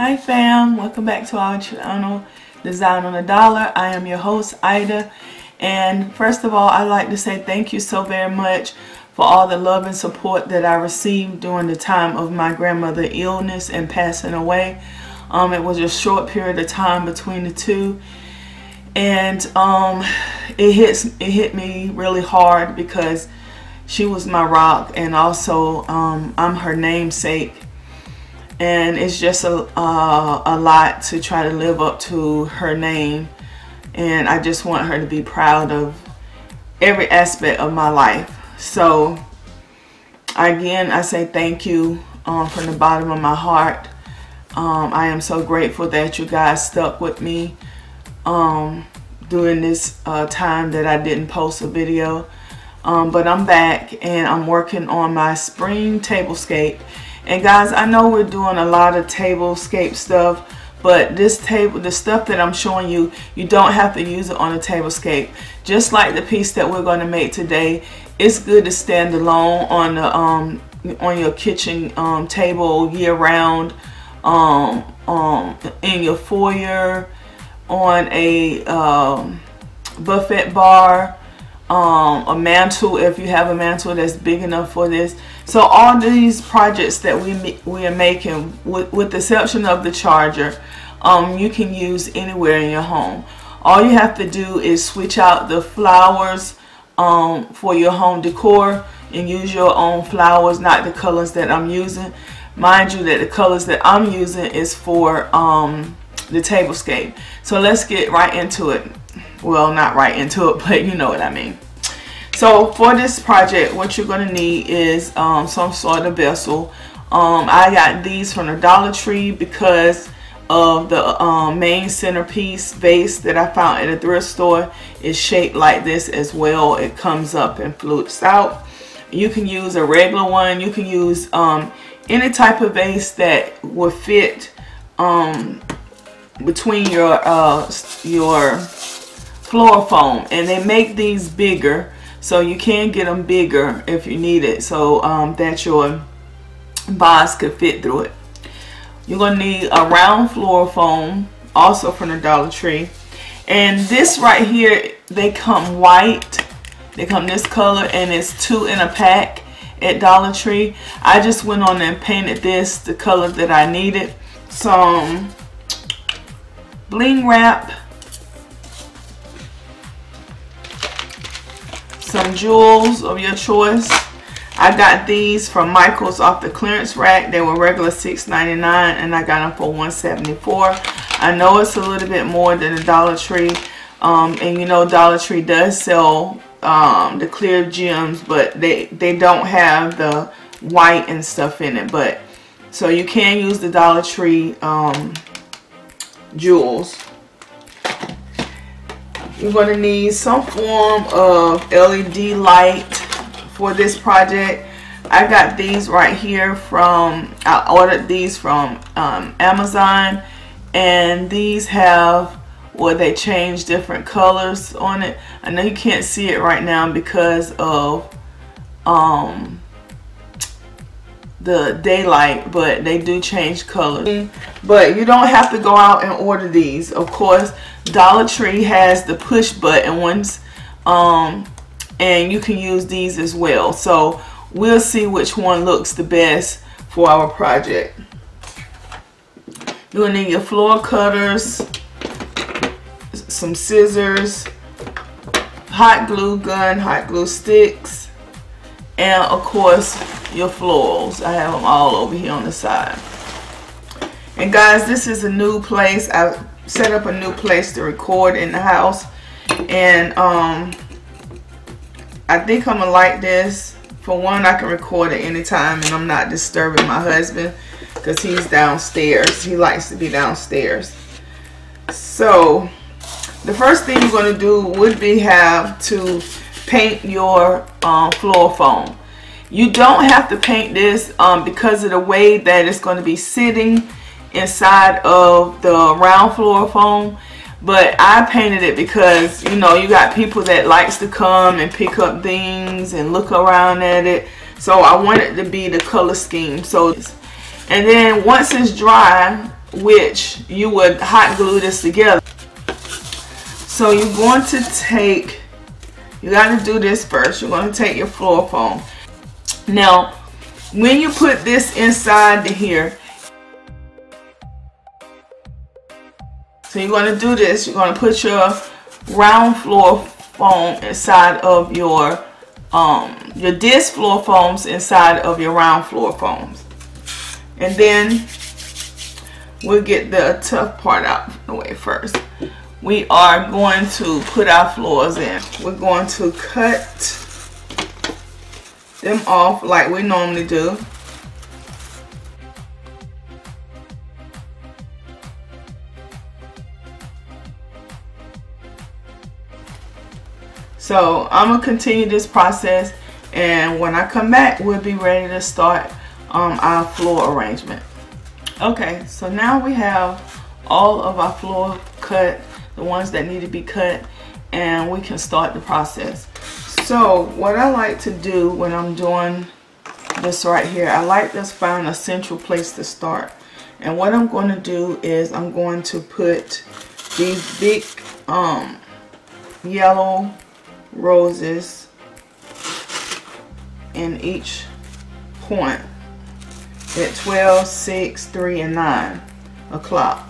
Hi fam, welcome back to our channel Design on a Dollar. I am your host Ida and first of all I'd like to say thank you so very much for all the love and support that I received during the time of my grandmother illness and passing away. Um, it was a short period of time between the two and um, it hits it hit me really hard because she was my rock and also um, I'm her namesake and it's just a, uh, a lot to try to live up to her name. And I just want her to be proud of every aspect of my life. So again I say thank you um, from the bottom of my heart. Um, I am so grateful that you guys stuck with me um, during this uh, time that I didn't post a video. Um, but I'm back and I'm working on my spring tablescape and guys, I know we're doing a lot of tablescape stuff, but this table, the stuff that I'm showing you, you don't have to use it on a tablescape. Just like the piece that we're going to make today, it's good to stand alone on the um, on your kitchen um, table year round, um, um, in your foyer, on a um, buffet bar, um, a mantle if you have a mantle that's big enough for this. So all these projects that we we are making, with, with the exception of the charger, um, you can use anywhere in your home. All you have to do is switch out the flowers um, for your home decor and use your own flowers, not the colors that I'm using. Mind you that the colors that I'm using is for um, the tablescape. So let's get right into it well not right into it but you know what I mean. So for this project what you're going to need is um, some sort of vessel. Um, I got these from the Dollar Tree because of the um, main centerpiece vase that I found at a thrift store. Is shaped like this as well. It comes up and flutes out. You can use a regular one. You can use um, any type of vase that will fit um, between your uh, your floral foam and they make these bigger so you can get them bigger if you need it so um, that your vase could fit through it. You're to need a round floral foam also from the Dollar Tree and this right here they come white. They come this color and it's two in a pack at Dollar Tree. I just went on and painted this the color that I needed. Some bling wrap some jewels of your choice. I got these from Michael's off the clearance rack. They were regular $6.99 and I got them for $174. I know it's a little bit more than the Dollar Tree. Um, and you know Dollar Tree does sell um, the clear gems, but they, they don't have the white and stuff in it. But So you can use the Dollar Tree um, jewels. You're going to need some form of LED light for this project. I got these right here from, I ordered these from um, Amazon and these have where they change different colors on it. I know you can't see it right now because of um, the daylight but they do change colors but you don't have to go out and order these of course Dollar Tree has the push button ones um, and you can use these as well so we'll see which one looks the best for our project you'll need your floral cutters some scissors hot glue gun hot glue sticks and of course your florals. I have them all over here on the side. And guys, this is a new place. I set up a new place to record in the house. And um, I think I'm going to like this. For one, I can record at any time and I'm not disturbing my husband because he's downstairs. He likes to be downstairs. So, the first thing you're going to do would be have to paint your uh, floral foam. You don't have to paint this um, because of the way that it's going to be sitting inside of the round floral foam. But I painted it because, you know, you got people that likes to come and pick up things and look around at it. So I want it to be the color scheme. So, and then once it's dry, which you would hot glue this together. So you're going to take, you got to do this first. You're going to take your floral foam. Now, when you put this inside here, so you're going to do this, you're going to put your round floral foam inside of your um, your disc floral foams inside of your round floral foams. And then we'll get the tough part out of the way first. We are going to put our floors in. We're going to cut them off like we normally do. So I'm gonna continue this process and when I come back we'll be ready to start um, our floral arrangement. Okay, so now we have all of our floor cut, the ones that need to be cut, and we can start the process. So what I like to do when I'm doing this right here, I like to find a central place to start. And what I'm going to do is I'm going to put these big um, yellow roses in each point at 12, 6, 3, and 9 o'clock.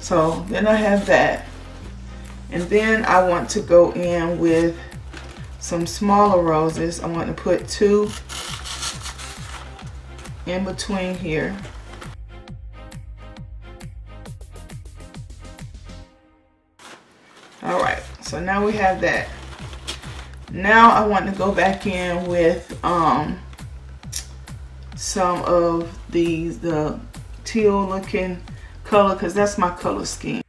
So then I have that. And then I want to go in with some smaller roses. I want to put two in between here. So now we have that. Now I want to go back in with um, some of these, the teal looking color, because that's my color scheme.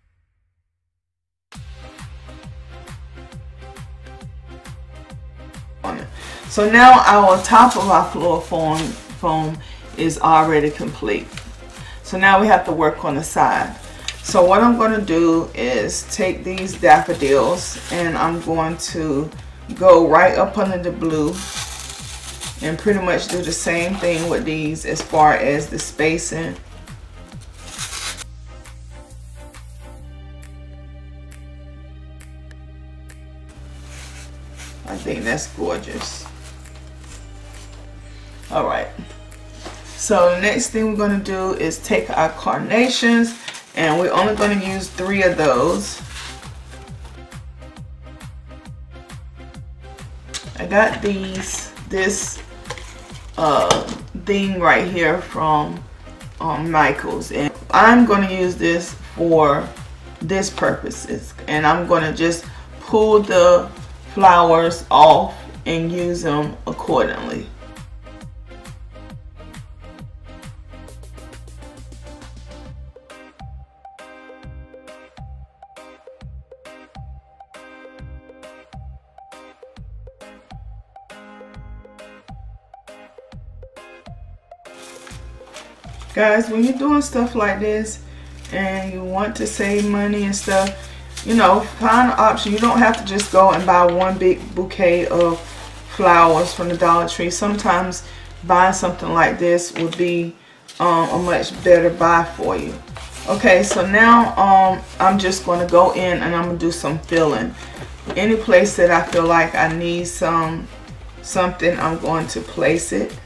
So now our top of our floral foam, foam is already complete. So now we have to work on the side. So what I'm going to do is take these daffodils and I'm going to go right up under the blue and pretty much do the same thing with these as far as the spacing. I think that's gorgeous. All right. So the next thing we're going to do is take our carnations and we're only going to use three of those. I got these, this uh, thing right here from um, Michaels and I'm going to use this for this purposes and I'm going to just pull the flowers off and use them accordingly. Guys when you're doing stuff like this and you want to save money and stuff you know find an option. You don't have to just go and buy one big bouquet of flowers from the Dollar Tree. Sometimes buying something like this would be um, a much better buy for you. Okay so now um, I'm just going to go in and I'm gonna do some filling. Any place that I feel like I need some something I'm going to place it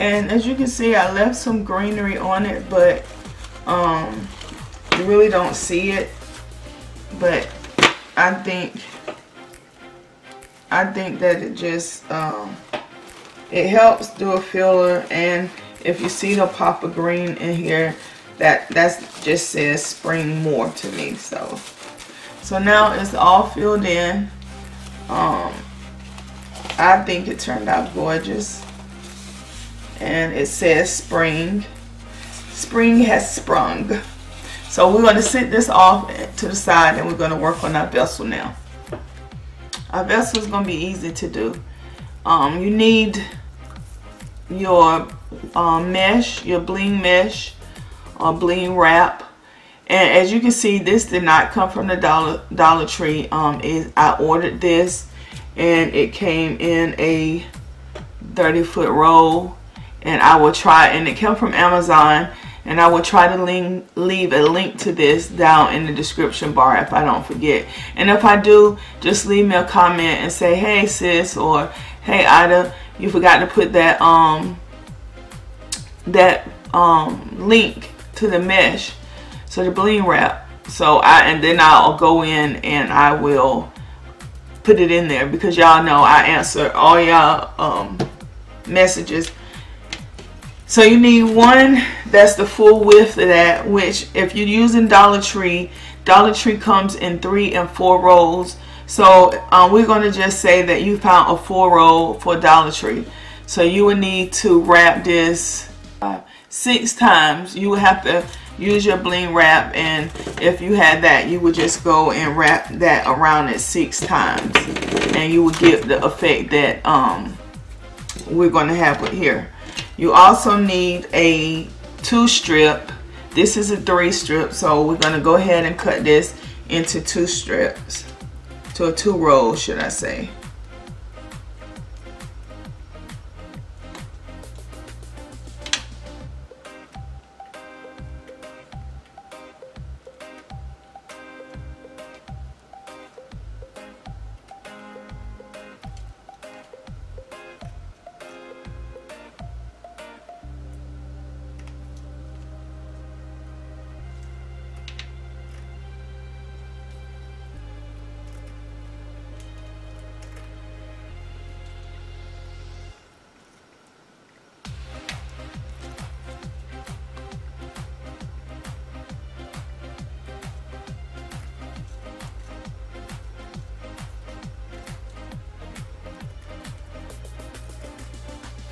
and as you can see I left some greenery on it but um, you really don't see it. But I think I think that it just um, it helps do a filler. And if you see the pop of green in here that that's just says spring more to me so. So now it's all filled in. Um, I think it turned out gorgeous and it says spring. Spring has sprung. So we're going to sit this off to the side and we're going to work on our vessel now. Our vessel is going to be easy to do. Um, you need your uh, mesh, your bling mesh or bling wrap and as you can see this did not come from the dollar dollar tree um is i ordered this and it came in a 30 foot roll and i will try and it came from amazon and I will try to link, leave a link to this down in the description bar if I don't forget. And if I do, just leave me a comment and say, hey sis, or hey Ida, you forgot to put that um that um link to the mesh so the bling wrap so I and then I'll go in and I will put it in there because y'all know I answer all y'all um, messages so you need one that's the full width of that which if you're using Dollar Tree Dollar Tree comes in three and four rolls so um, we're going to just say that you found a four roll for Dollar Tree. So you would need to wrap this uh, six times. You would have to use your bling wrap and if you had that you would just go and wrap that around it six times. And you would get the effect that um, we're going to have with here you also need a two strip. This is a three strip so we're to go ahead and cut this into two strips to a two roll should I say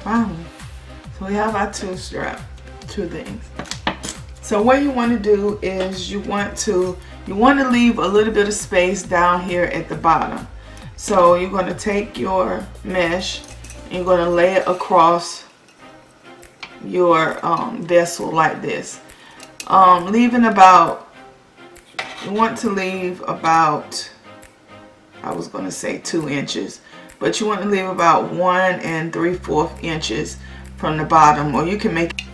Finally. So we have our two strap, two things. So what you want to do is you want to you want to leave a little bit of space down here at the bottom. So you're going to take your mesh and you're going to lay it across your um, vessel like this. Um, leaving about, you want to leave about, I was going to say two inches but you want to leave about one and three fourth inches from the bottom or you can make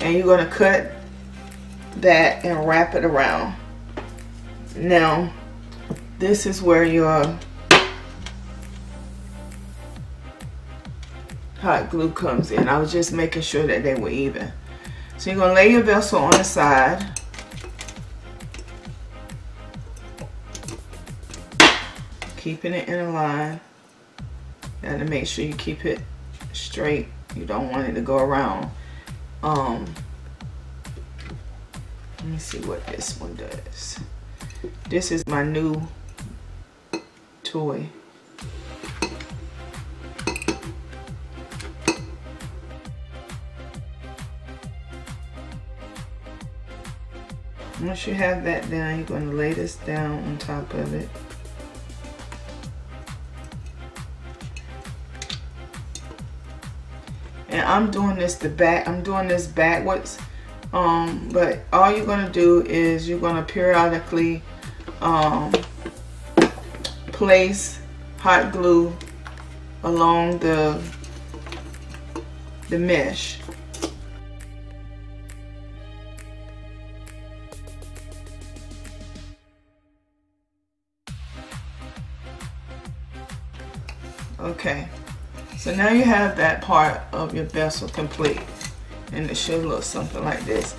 and you're going to cut that and wrap it around. Now this is where your hot glue comes in. I was just making sure that they were even. So you're going to lay your vessel on the side keeping it in a line. Got to make sure you keep it straight. You don't want it to go around. Um, let me see what this one does. This is my new toy. Once you have that down, you're going to lay this down on top of it. I'm doing this the back I'm doing this backwards. Um, but all you're gonna do is you're gonna periodically um, place hot glue along the the mesh. Okay so now you have that part of your vessel complete. And it should look something like this.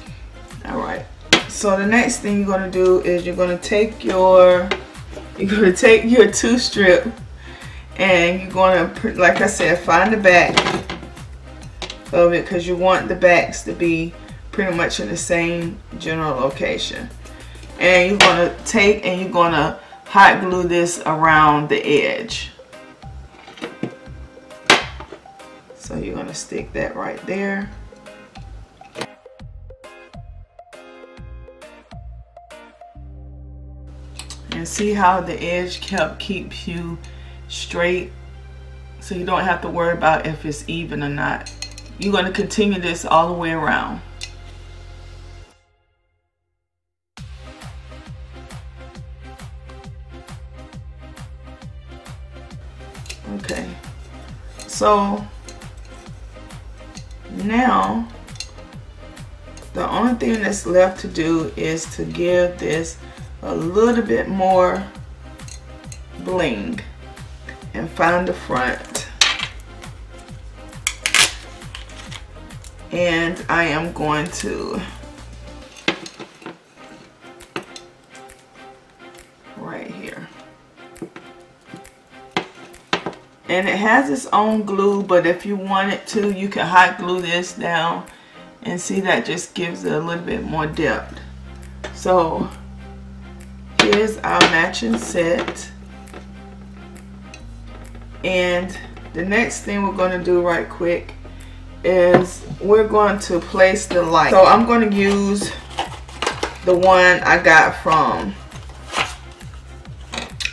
All right. So the next thing you're to do is you're going to take your, you're to take your two strip and you're going to, like I said, find the back of it because you want the backs to be pretty much in the same general location. And you're to take and you're going to hot glue this around the edge. So you're gonna stick that right there. And see how the edge kept keeps you straight so you don't have to worry about if it's even or not. You're gonna continue this all the way around. okay so now the only thing that's left to do is to give this a little bit more bling and find the front. And I am going to and it has its own glue but if you wanted to you can hot glue this down and see that just gives it a little bit more depth. So here's our matching set. And the next thing we're going to do right quick is we're going to place the light. So I'm going to use the one I got from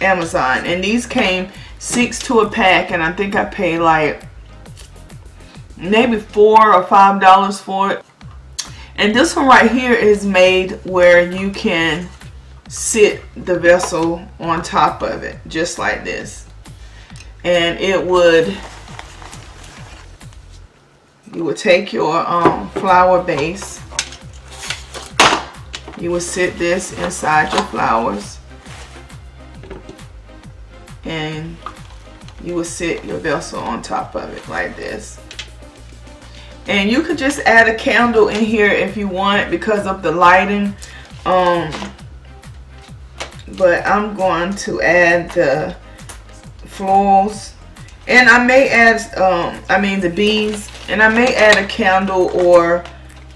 Amazon. And these came six to a pack and I think I paid like maybe four or five dollars for it. And this one right here is made where you can sit the vessel on top of it just like this. And it would you would take your um, flower base. You would sit this inside your flowers and you would sit your vessel on top of it like this. And you could just add a candle in here if you want because of the lighting. Um, but I'm going to add the florals. And I may add um, I mean the bees and I may add a candle or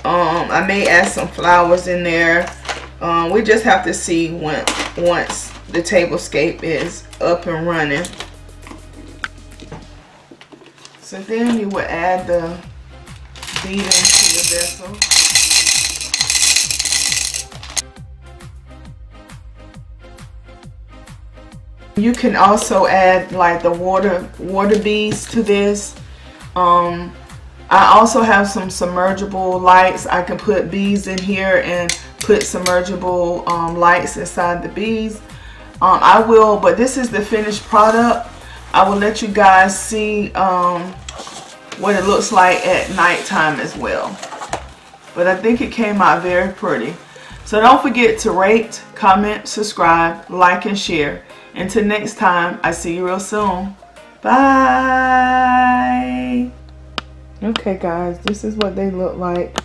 um, I may add some flowers in there. Um, we just have to see when once the tablescape is up and running so then you would add the bead to the vessel. You can also add like the water water beads to this. Um, I also have some submergible lights. I can put beads in here and put submergible um, lights inside the beads. Um, I will, but this is the finished product. I will let you guys see um, what it looks like at nighttime as well. But I think it came out very pretty. So don't forget to rate, comment, subscribe, like, and share. Until next time, I see you real soon. Bye. Okay, guys, this is what they look like.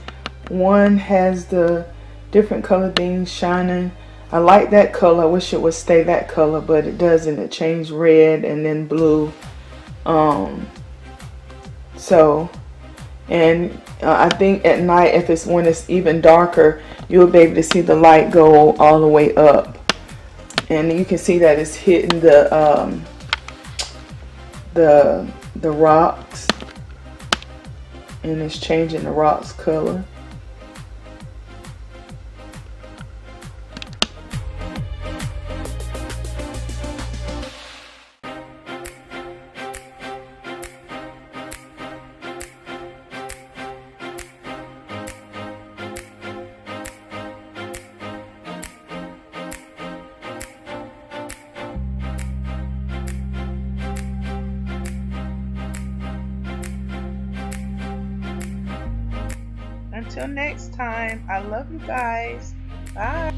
One has the different color things shining. I like that color. I wish it would stay that color, but it doesn't. It changed red and then blue. Um, so, and uh, I think at night, if it's when it's even darker, you'll be able to see the light go all the way up. And you can see that it's hitting the, um, the, the rocks. And it's changing the rocks color. Until next time, I love you guys. Bye.